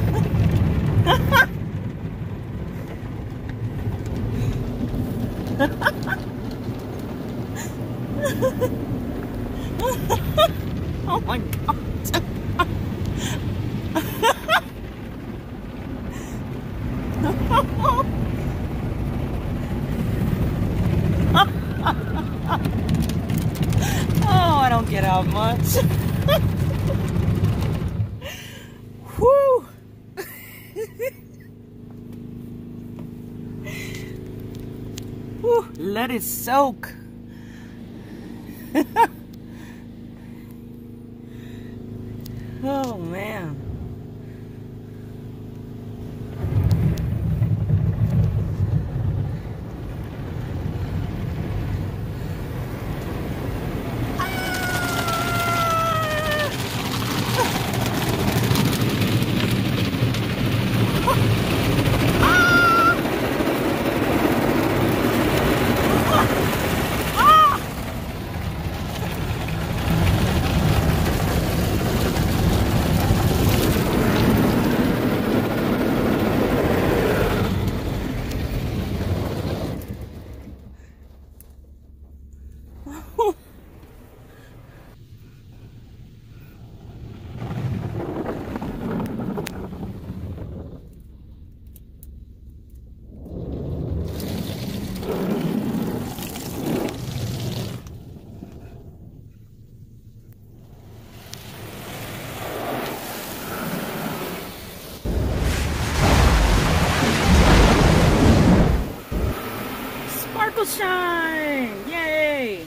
oh my god. oh, I don't get out much. Let it soak. oh man. Sparkle shine! Yay!